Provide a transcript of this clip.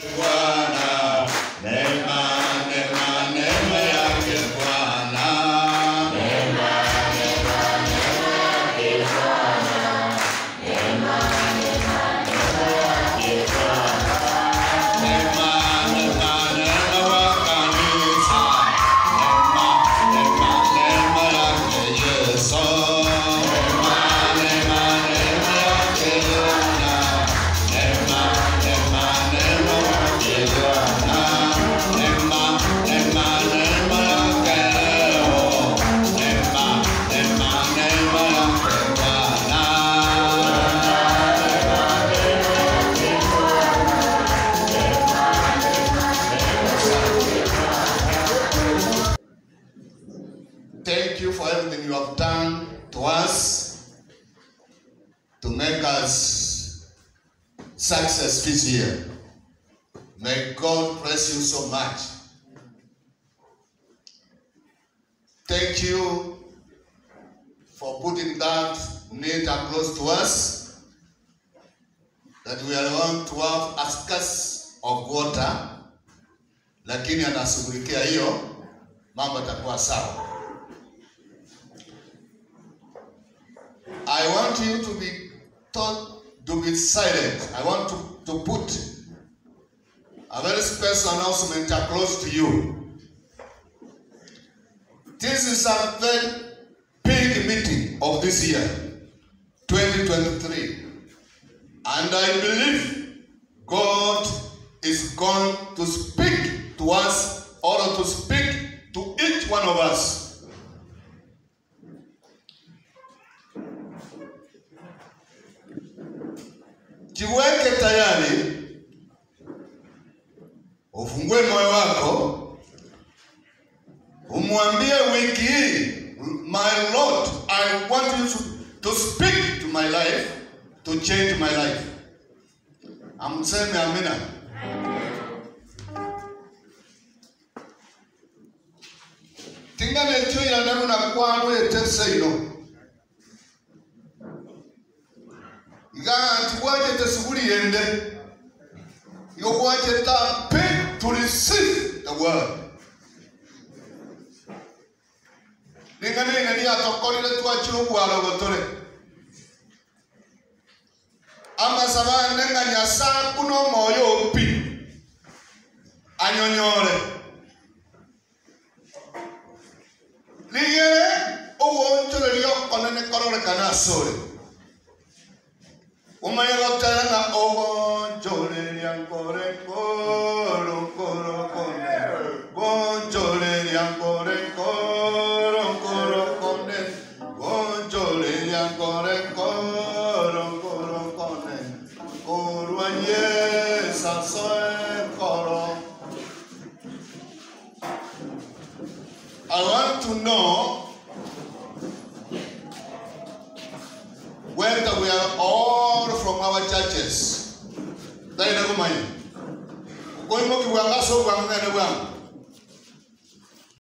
Bwana, Thank you for everything you have done to us to make us success this year. May God bless you so much. Thank you for putting that need across to us that we are going to have a scarce of water, lakini anashughulikia hiyo mambo yatakuwa sawa. I want you to be taught to be silent. I want to, to put a very special announcement across to you. This is a very big meeting of this year, 2023. And I believe God is going to speak to us or to speak to each one of us. Jiweke tayari, ufungue moyo wako, umwambie wiki hii, my Lord, I want you to, speak to my life, to change my life. Amseme amina. tingane ekyo iranamu na kwano etese ino. nti wagyete sukuli yende you wagyete pay to receive the word lingalingani atokolile twakile okwala obotole amasabane nga nyasaa kuno omwoyo opi anyonyole ligere owonjole lyokonene korolekana asole I want to know small churches. That you never mind. When you walk, you are not so one,